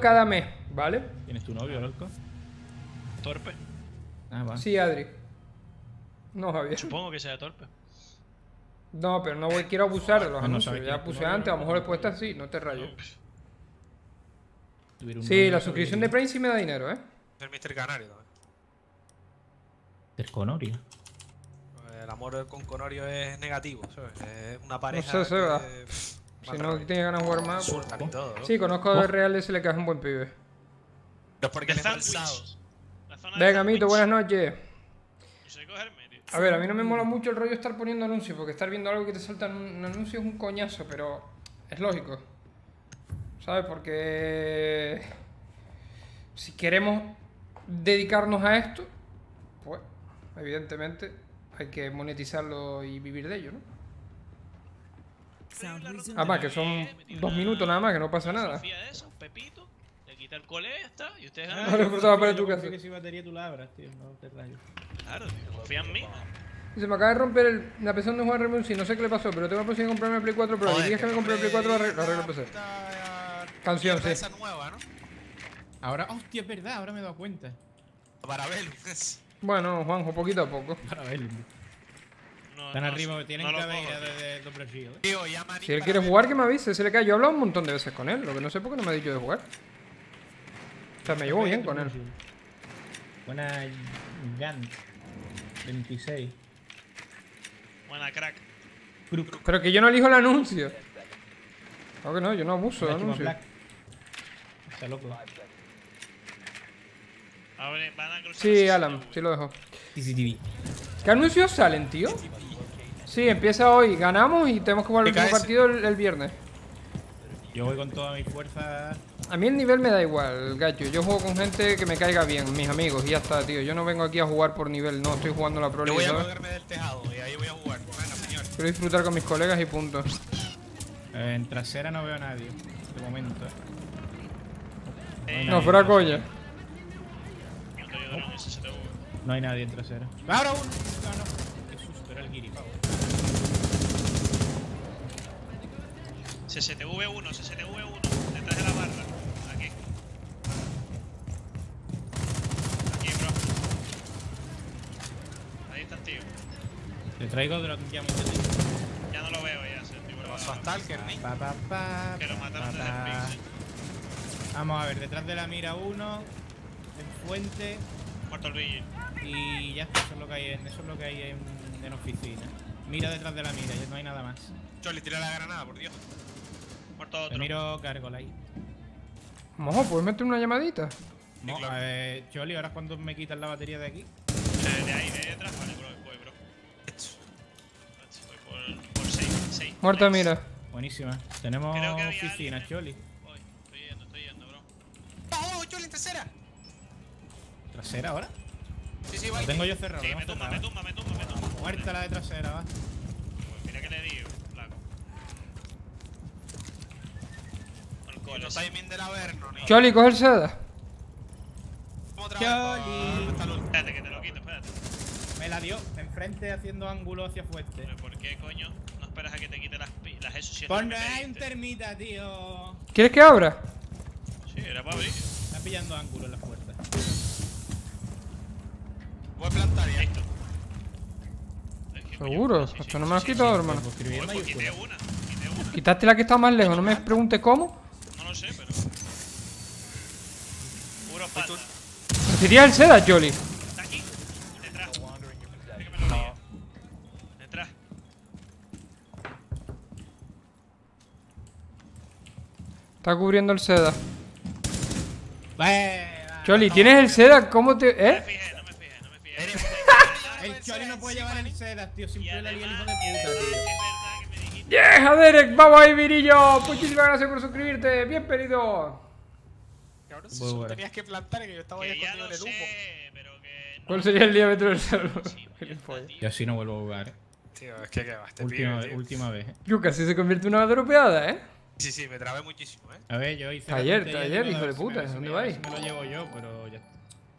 cada mes, ¿vale? ¿Tienes tu novio, loco? Torpe. Ah, va. Sí, Adri. No, Javier. Supongo que sea torpe. No, pero no voy, quiero abusar de los Ah, no anuncios. Ya puse novio, antes, a lo ¿no? mejor después está así, no te No, rayes. Tuviera un Sí, novio, la suscripción de Prime sí me da dinero, ¿eh? El Mr. Canario también. Del Conorio. El amor con Conorio es negativo, ¿sabes? Es una pareja. sé, Seba. que, Si no rollo. tiene ganas de jugar más. pues- y todo, ¿no? Sí, conozco de Real ese le cae un buen pibe. Pero porque Venga, Mito, sándwich. buenas noches. A ver, a mí no me mola mucho el rollo estar poniendo anuncios, porque estar viendo algo que te salta un anuncio es un coñazo, pero es lógico. ¿Sabes? Porque si queremos dedicarnos a esto, pues evidentemente hay que monetizarlo y vivir de ello, ¿no? Además, que son dos minutos nada más, que no pasa nada. Sofía de eso, un pepito, le quita el cole esta y ustedes No ganan. le importaba para tu casa. que si batería tú labras, tío. No te. Claro, tío, confía en mí. Y se me acaba de romper el- la PC de jugar Remote, no sé qué le pasó, pero tengo la posibilidad de comprarme el Play 4 Pro. Digas que me compré el Play 4, lo arreglo, PC. esta Canción, sí. Esa nueva, ¿no? Ahora, hostia, es verdad, ahora me he dado cuenta. Para ver. Bueno, Juanjo, poquito a poco. Para ver. No, Están no, arriba, tienen no cabeza de, de doble shield. ¿eh? Tío, llama Si él quiere jugar, que me avise, se le cae. Yo he hablado un montón de veces con él, lo que no sé por qué no me ha dicho de jugar. O sea, me llevo bien con él. Buena Gant. 26. Buena crack. Pero que yo no elijo el anuncio. Claro que no, yo no abuso del anuncio. Está loco. Abre, van a cruzar Sí, Alan, sí lo dejo. CCTV. ¿Qué anuncios salen, tío? Sí, empieza hoy. Ganamos y tenemos que jugar el último partido el, el viernes. Yo voy con toda mi fuerza. A mí el nivel me da igual, gacho. Yo juego con gente que me caiga bien, mis amigos, y ya está, tío. Yo no vengo aquí a jugar por nivel, no estoy jugando la Pro Yo voy a colgarme del tejado y ahí voy a jugar. Venga, señor. Quiero disfrutar con mis colegas y punto. Eh, en trasera no veo a nadie. De momento. eh. Eh, No, fuera coña. No hay nadie en trasera. ¡Ahora uno! No, no. Qué susto, era el guiri, pavo. CCTV1, CCTV1, detrás de la barra. Aquí. Aquí, bro. Ahí está el tío. Le traigo otro ya muy bien. Ya no lo veo ya, tío. Pero pasó a Stalker, ni. Pa, pa, pa, Que lo pa, mataron desde el pixel. Vamos a ver, detrás de la mira uno. En fuente. Muerto el Vigil. Y ya está, eso es lo que hay en, eso es lo que hay en, en oficina. Mira detrás de la mira, ya no hay nada más. Choli, tira la granada, por Dios. Muerto otro. miro cargo ahí. Mojo, ¿puedes meter una llamadita? No, claro. a ver, Choli, ahora cuando me quitan la batería de aquí. Eh, de ahí, de ahí detrás. Vale, bro, voy, bro. Voy por 6. 6. Muerta, mira. Buenísima. Tenemos oficina, alguien. Choli. Voy, estoy yendo, estoy yendo, bro. ¡Oh, Choli, en tercera! ¿Trasera ahora? Sí, sí, Lo va. tengo yo cerrado. Sí, lo me tumba, me tumba, me tumba, me tumba. Muerta la de trasera, va. Pues mira que le digo, flaco. Timing del Averno, ni. Choli, coge el seda. Choli. hasta el- Espérate, que te lo quito, espérate. Me la dio. Enfrente haciendo ángulo hacia fuerte. Pero ¿por qué, coño, no esperas a que te quite las, las eso si Ponle lo ahí un termita, tío. ¿Quieres que abra? Sí, era para abrir. Está pillando ángulo en la puerta. Voy a plantar ya. Listo. Seguro, sí, sí, hasta no me has sí, quitado, sí. hermano. Pues pues. Quitaste la que está más lejos, no me preguntes cómo. No lo sé, pero... Sería el seda, Choli. Está aquí, detrás. Detrás. Está cubriendo el seda. Choli, ¿tienes el seda? ¿Cómo te...? No me ¿Eh? fijé, no me fijé, no me fijé. El no puede llevar el sedas, tío. Y Siempre le lía el hijo de además, puta, es tío. verdad que me dijiste... ¡Yeah, Derek! ¡Vamos ahí, Virillo! Muchísimas gracias por suscribirte. Bienvenido. Cabrón, si solo tenías que plantar que yo estaba ahí escondido en el humo. sé, pero que... no. ¿Cuál sería el diámetro del tío. Y así no vuelvo a jugar. eh. Tío, es que este Última, tío. última vez. eh. Yuka, si se convierte en una dropeada, ¿eh? Sí, sí, me trabé muchísimo, eh. A ver, yo hice. Ayer, ayer, hijo de puta, ¿dónde vais? Me lo llevo yo, pero ya.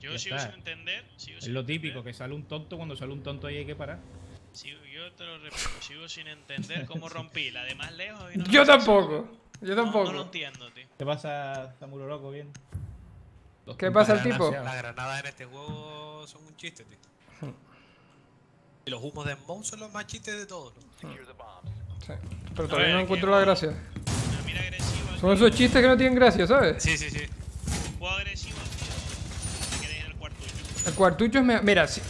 Yo sigo sin entender. Es lo típico, que sale un tonto, cuando sale un tonto ahí hay que parar. Sigo- yo te lo repito, sigo sin entender cómo rompí la de más lejos y no Yo tampoco. Yo No, tampoco. no lo entiendo, tío. ¿Qué pasa, Zamuro Loco, bien? ¿Qué pasa el tipo? Las granadas en este juego son un chiste, tío. Y los humos de Smoke son los más chistes de todos, ¿no? Bombs. Sí. Pero A todavía ver, no encuentro la no- gracia. Una mira agresiva. Son esos chistes que no tienen gracia, ¿sabes? Sí, sí, sí. Un juego agresivo, tío. Te el cuartucho. El cuartucho es... me- Mira, si-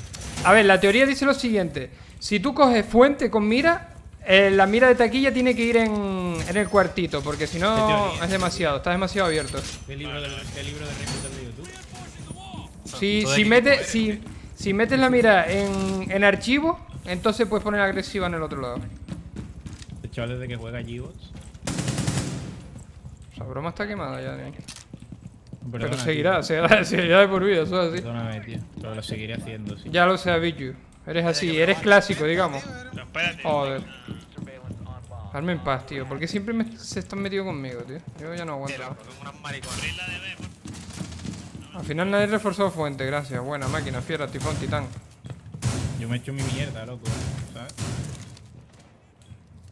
a ver, la teoría dice lo siguiente. Si tú coges fuente con mira, eh, la mira de taquilla tiene que ir en, en el cuartito, porque si ¿Qué no es demasiado, está demasiado abierto. ¿Qué libro de, qué libro de YouTube? Si, ¿Tú de si, equipo si, si metes la mira en, en archivo, entonces puedes poner agresiva en el otro lado. El chaval desde que juega G-Bots. La broma está quemada ya, ¿eh? Pero Perdona, seguirá, tío. seguirá, seguirá de por vida, eso es así. Perdóname, tío. Pero lo seguiré haciendo, sí. Ya lo sé, Bichu. Eres así, eres clásico, digamos. Joder. Hazme en paz, tío. ¿Por qué siempre me- se están metidos conmigo, tío? Yo ya no aguanto. Porque Al final nadie reforzó fuente, gracias. Buena máquina, fiera, tifón, titán. Yo me he hecho mi mierda, loco. ¿Sabes?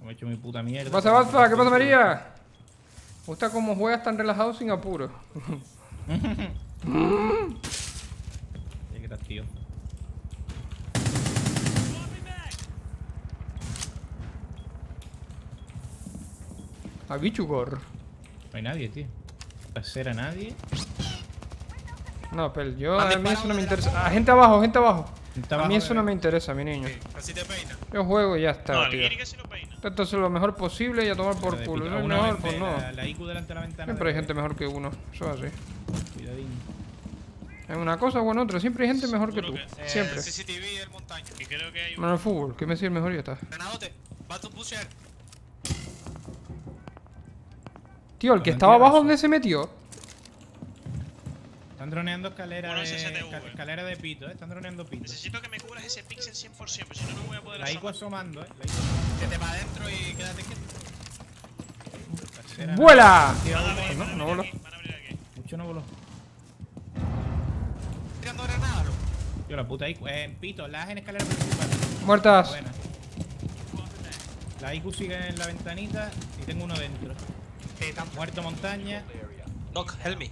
Yo me he hecho mi puta mierda. ¿Qué pasa, Bazpa? ¿Qué pasa, María? Me gusta cómo juegas tan relajado sin apuro. Qué gracioso. A Bichu Gor. No hay nadie, tío. Trasera nadie. No, pero yo ¿Han a mí eso no me interesa. Ah, gente abajo, gente abajo. Gente A mí eso no bebé. me interesa, mi niño. Sí, Así te peina. Yo juego y ya No, está, el tío. No peina. Intento hacer lo mejor posible y a tomar por culo. No es mejor, pues no. La, la IQ delante de la ventana. Siempre hay gente mejor que uno. Eso es así. Cuidadín. En una cosa o en otra. Siempre hay gente mejor que tú. Que- Eh, Siempre. El CCTV, el montaño. Que creo que hay un... Bueno, el fútbol. ¿Qué me el mejor y ya está. Granadote. Battle pusher. Tío, el que estaba abajo. ¿dónde se metió? Están droneando escalera de, escalera de pito, ¿eh? Están droneando pito. Necesito que me cubras ese pixel 100%, pues si no, no voy a poder La IQ asomar. asomando, ¿eh? La IQ Que te va adentro y quédate quieto. ¡Vuela! No, voló. Mucho no voló. Tirando loco. Tío, la puta IQ. Eh, pito, la en escalera principal. Muertas. Buena. La IQ sigue en la ventanita y tengo uno dentro. Tam- Muerto montaña. Doc, help me.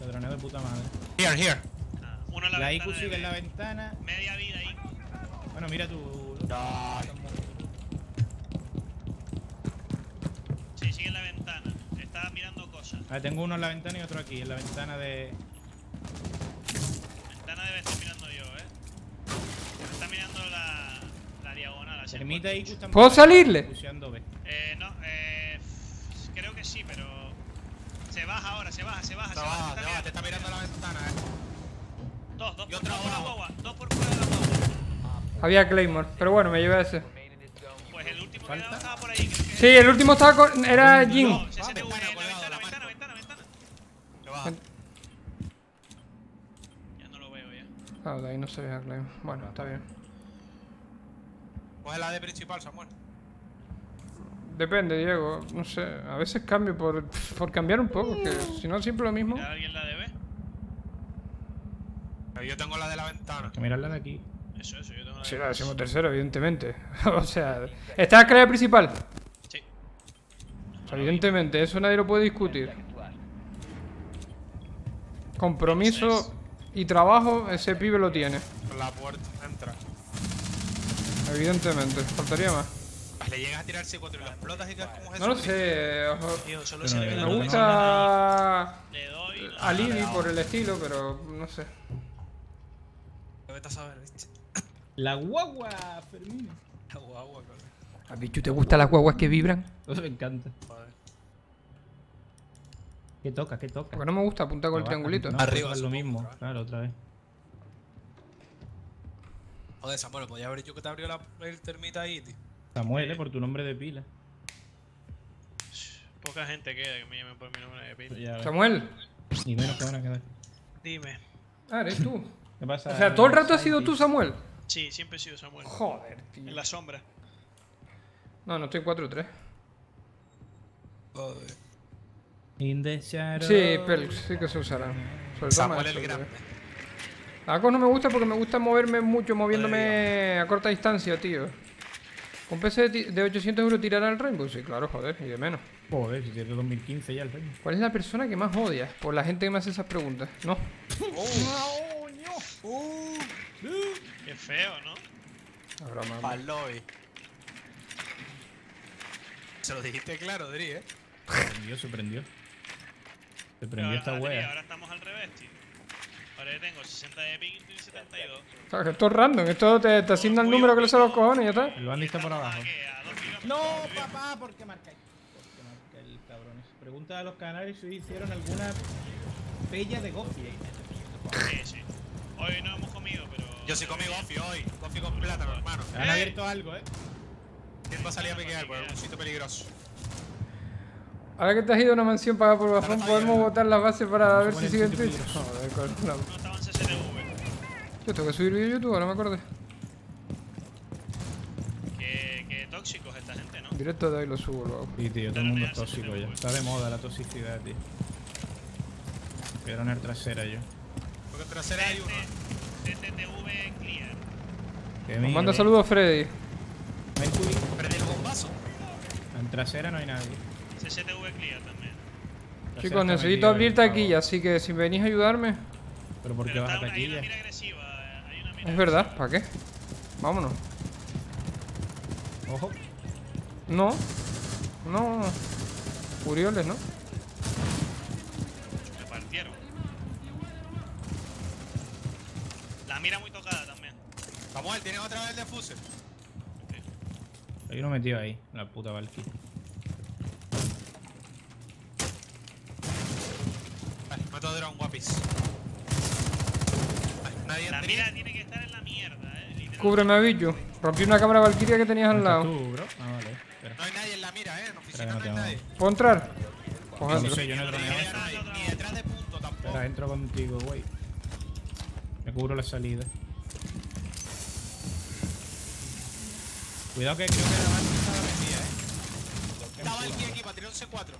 Ladroneo de puta madre. Here, here. Ah, Uno en la, La IQ sigue en la ventana. Media vida ahí. Bueno, mira tu. Sí, sigue en la ventana. Está mirando cosas. A ver, tengo uno en la ventana y otro aquí, en la ventana de. Ventana debe estar mirando yo, eh. Está mirando la, la diagonal. hacia ¿Puedo salirle? Eh, no, eh. Creo que sí, pero. Se baja ahora, se baja, se baja, Te se baja. te va, te está mirando la ventana, eh. Dos, dos Y por, dos por la guagua, dos por fuera de la guagua. Había Claymore. Pero bueno, me llevé ese. Pues el último ¿Falta? que estaba por ahí, que. Sí, el último estaba con... Era Jin. No, en la colgado, ventana, la ventana, ventana, ventana. Te va. Ya no lo veo ya. Ah, de ahí no se ve a Claymore. Bueno, está bien. Coge la de principal, Samuel. Depende, Diego. No sé. A veces cambio por, por cambiar un poco. Que si no, siempre lo mismo. ¿Ya alguien la debe? Yo tengo la de la ventana. Que mirarla de aquí. Eso, eso, yo tengo la Sí, de la decimos tercero, evidentemente. o sea, está la clave principal. Sí. O sea, evidentemente, eso nadie lo puede discutir. Compromiso y trabajo, ese pibe lo tiene. La puerta, entra. Evidentemente. Faltaría más. Le llegas a tirar C4 y lo explotas y te das como No lo sé. ojo. Tío, solo se le la Me gusta Le doy. a Libby por el estilo, pero no sé. Vete a saber, viste. La guagua, Fermín. Agua, agua, coño. ¿A Bichu te gustan las guaguas que vibran? Eso me encanta. Joder. ¿Qué toca? ¿Qué toca? Porque no me gusta apuntar con el triangulito. No, Arriba, pues es lo supongo, mismo. otra. Claro, otra vez. Joder, Samuel, podía haber yo que te abrió la, el termita ahí, tío. Samuel, eh, por tu nombre de pila. Poca gente queda que me llamen por mi nombre de pila. Ya. Samuel. Ni menos que van a quedar. Dime. Ah, eres tú. ¿Qué pasa? O sea, todo el rato has sido tú, Samuel. Sí, siempre he sido Samuel. Joder, tío. En la sombra. No, no estoy en 4-3. Joder. In the shadow. Sí, pero sí que se usarán. Sobre todo Samuel el grande. ACO no me gusta porque me gusta moverme mucho, moviéndome a corta distancia, tío. ¿Un PC de ti- de 800 euros tirará el Rainbow? Sí, claro, joder, y de menos. Joder, si tiene 2015 ya el reino. ¿Cuál es la persona que más odias? Por la gente que me hace esas preguntas. No. Qué feo, ¿no? Ahora más. Paloy. Se lo dijiste claro, Dri, ¿eh? Se prendió, se prendió. Se prendió esta wea. ahora estamos al revés, tío. Ahora yo tengo 60 de ping y 72. O sea, que esto es random. Esto te, te asigna el número que le sale a los cojones y ya está. El bandi está por abajo. No, papá, ¿por qué marcáis? ¿Por qué marcáis, cabrones? Pregunta a los canarios si hicieron alguna pella de gofio. Sí, sí. Hoy no hemos comido, pero. Yo sí comí gofio hoy. Gofio con plátano, hermano. Han abierto algo, ¿eh? ¿Quién va a salir a piquear por algún sitio peligroso? Ahora que te has ido a una mansión pagada por bajón, Ahora podemos botar las bases para ver si siguen Twitch. No estaban CCTV. Yo tengo que subir vídeo a YouTube, ahora me acordé. Qué, qué tóxicos esta gente, ¿no? Directo de ahí lo subo luego. Sí, tío, todo el mundo es tóxico ya. Está de moda la toxicidad, tío. Quiero poner trasera yo. Porque en trasera hay uno. CCTV clear. Que Os manda saludos Freddy. Perdí el bombazo. En trasera no hay nadie. CCTV clear también. Chicos, necesito abrir taquilla, así que si venís a ayudarme. Pero ¿por qué Pero vas a una, hay una taquilla? mira agresiva. eh, Hay una mira Es verdad, ¿para qué? Vámonos. Ojo. No. No. Furioles, ¿no? Me partieron. La mira muy tocada también. Samuel, ¿tienes otra vez el defuse? Hay uno metido ahí, la puta Valkyrie. Vale, meto drone, guapis. Nadie La mira tiene que estar en la mierda, eh. Cúbreme a Billu. Rompí una cámara Valkyria que tenías al ¿Dónde estás lado. tú, bro? Ah, vale. Espera. No hay nadie en la mira, eh. En oficina no hay no te nadie. ¿Puedo entrar? Pues No sé, yo no he Ni droneado. detrás, ni detrás de punto tampoco. Espera, entro contigo, güey. Me cubro la salida. Cuidado que creo que la Valkyrie estaba metida, eh. Estaba aquí, aquí, para tirar un C4.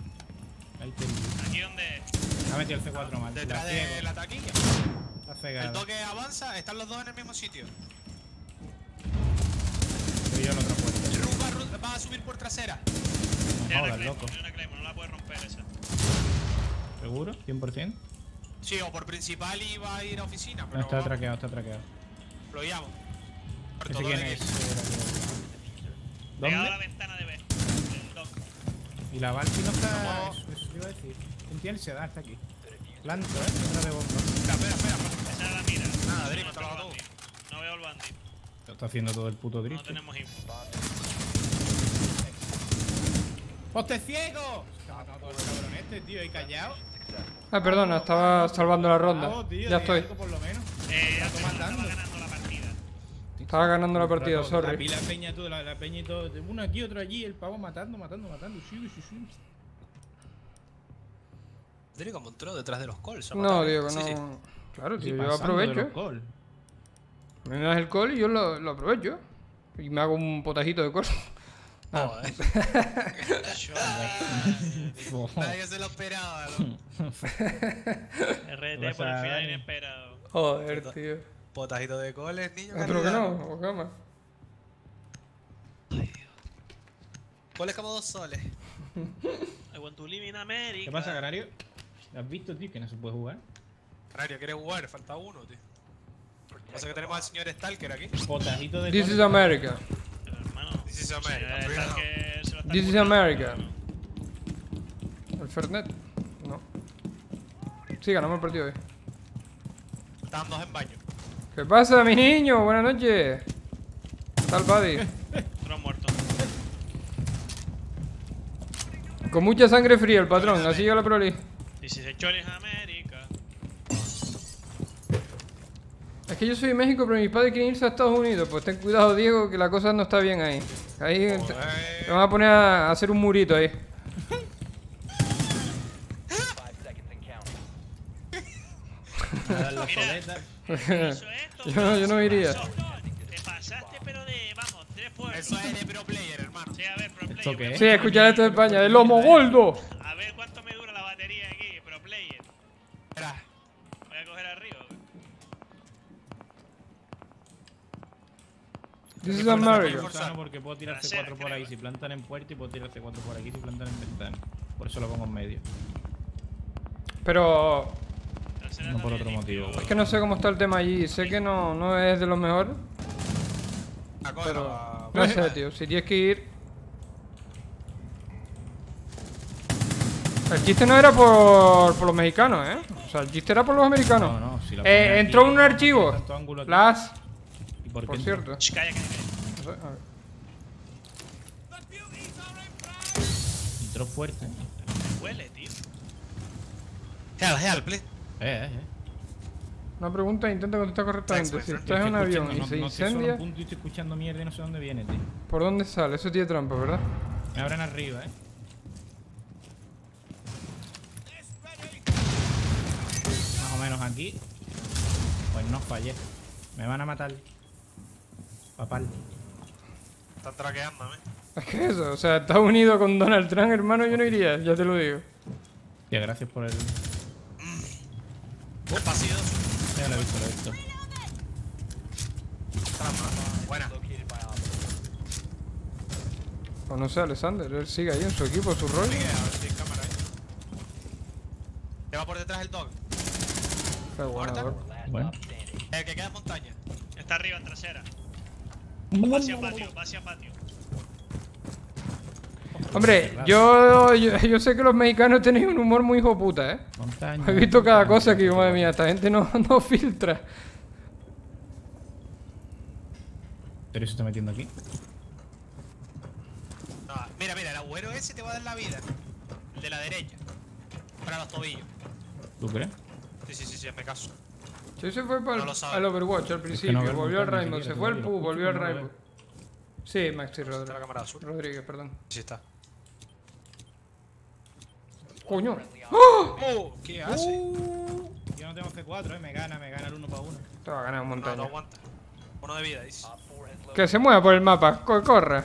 Ahí te Aquí donde. Ha metido el C4 mal. Detrás de la taquilla. Está El cegada. toque avanza, están los dos en el mismo sitio. Estoy yo en otra puerta. Ru va, va a subir por trasera. Tiene jodas, loco. Claymore, no la puedes romper esa. ¿Seguro? ¿100%? Sí, o por principal y va a ir a oficina, No, pero está vamos, traqueado, está traqueado. lo llamo. Por Ese todo quién es. Pegado a la ¿Dónde? ventana de B. Dock. Y la Valkyrie no está... No. Eso, iba a decir. ¿Quién tiene el sedán? Está aquí. Planto, ¿eh? Otra de bomba. Espera, espera, espera. Esa era la mira. Nada, No Dri, veo mátalo a el todos. bandit. No veo el bandit. Lo está haciendo todo el puto No drift. tenemos info. ¡Poste ciego! Está matando todo el cabrón este, tío, ahí callado. Ah, perdona, estaba salvando la ronda. Bravo, tío, Ya estoy. algo por lo menos. Eh, estaba ganando la partida. Estaba ganando la partida, La sorry. pila peña todo, la, la peña y todo. Uno aquí, otro allí, el pavo matando, matando, matando. Sí, sí, sí. Dri como entró detrás de los calls. No. Diego, Sí, sí. no. Claro, Sí, tío, yo aprovecho. Me das el call y yo lo, lo aprovecho. Y me hago un potajito de cosas. Joder. Oh. Nadie se lo esperaba. ¿no? RT por el final inesperado. Joder, tío. Potajito de goles, niño. Otro que calidad. no, o cama. Goles como dos soles. I want to live in America. ¿Qué pasa, Canario? ¿Has visto, tío, que no se puede jugar? Canario, ¿quieres jugar? Falta uno, tío. Pasa que tenemos al señor Stalker aquí. Potajito de. This is America. This is America. This is America. ¿El Fernet? No. Sí, ganamos el partido hoy. Están dos en baño. ¿Qué pasa, mi niño? Buenas noches. ¿Qué tal, Buddy? Otro muerto. Con mucha sangre fría el patrón, así yo la prolí. 16 choles América. Es que yo soy de México, pero mis padres quieren irse a Estados Unidos. Pues ten cuidado, Diego, que la cosa no está bien ahí. Ahí te, te van a poner a hacer un murito ahí. Mira, esto, yo, yo, no iría. Te pasaste, pero de, vamos, tres Eso es de pro player, hermano. Sí, a ver, pro player. Sí, escuchar esto de España. ¡El lomo gordo! This is America. Porque puedo tirar Trasera, C4 por ahí si plantan en puerta y puedo tirar C4 por aquí si plantan en ventana. Por eso lo pongo en medio. Pero No por otro motivo. es que no sé cómo está el tema allí. Sé que no, no es de los mejores. Ah, Pero no sé, tío. Si tienes que ir. El chiste no era por, por los mexicanos, ¿eh? O sea, el chiste era por los americanos. No, no, si la Eh, pones aquí, entró un archivo. Las. ¿Y por, cierto. Shh, calla, calla, calla. No sé, a ver. Entró fuerte. Huele, tío. Help, help, please. Eh, eh, eh. Una pregunta intenta contestar correctamente. Si estás en un avión y se no, no estoy solo incendia, en punto y estoy escuchando mierda y no sé dónde viene, tío. ¿por dónde sale? Eso tiene trampa, ¿verdad? Me abren arriba, eh. Más o menos aquí. Pues no fallé. Me van a matar. Papal. Están traqueando, ¿eh? Es que eso, o sea, Estados Unidos con Donald Trump, hermano, yo no iría, ya te lo digo. Tía, gracias por el. Pasillo. Ya lo he visto, lo he visto. Buena. O no sé, Alexander, él sigue ahí en su equipo, su rol. Sigue, a ver si hay cámara ahí. Te va por detrás el dog. Qué bueno. Bueno. El que queda en montaña. Está arriba en trasera. Va hacia patio, va hacia patio. Hombre, yo, yo, yo sé que los mexicanos tenéis un humor muy hijo puta, ¿eh? Montaña. He visto cada cosa que madre mía, esta gente no, no filtra. Pero se está metiendo aquí. No, mira, mira, el agüero ese te va a dar la vida. El de la derecha. Para los tobillos. ¿Tú crees? Sí, sí, sí, sí, me caso. Sí, se fue para No el, lo sabe. al Overwatch al principio, no volvió al Rainbow, se fue al PU, volvió al Rainbow. Sí, Maxi Rodríguez. Rodríguez, perdón. Sí está. ¡Coño! ¡Oh! ¿Qué hace? Yo no tengo C4, eh. Me gana, me gana el uno para uno. Te va a ganar un no, no montaña. aguanta. Uno de vida, dice. Que se mueva por el mapa, co- corra.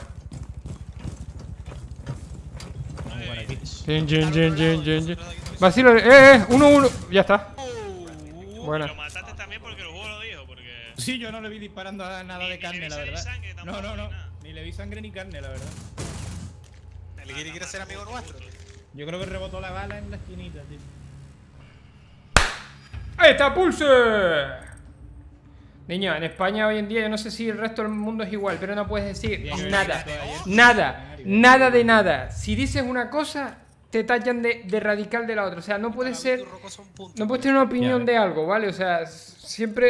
Chin, chin, chin, chin, chin. Vacilo, eh, eh, uno, uno. Ya está. Buena. Sí, yo no le vi disparando a nada Ni- de ni carne, le vi la verdad. sangre no, tampoco, no, no. ni le vi sangre ni carne, la verdad. Quiere ser amigo nuestro. tío. Yo creo que rebotó la bala en la esquinita, tío. ¡Ahí está, Pulse! Niño, en España hoy en día, yo no sé si el resto del mundo es igual, pero no puedes decir Bien, nada. Nada. Nada de nada. Si dices una cosa, te tallan de, de radical de la otra. O sea, no puedes ser. No puedes tener una opinión de algo, ¿vale? O sea, siempre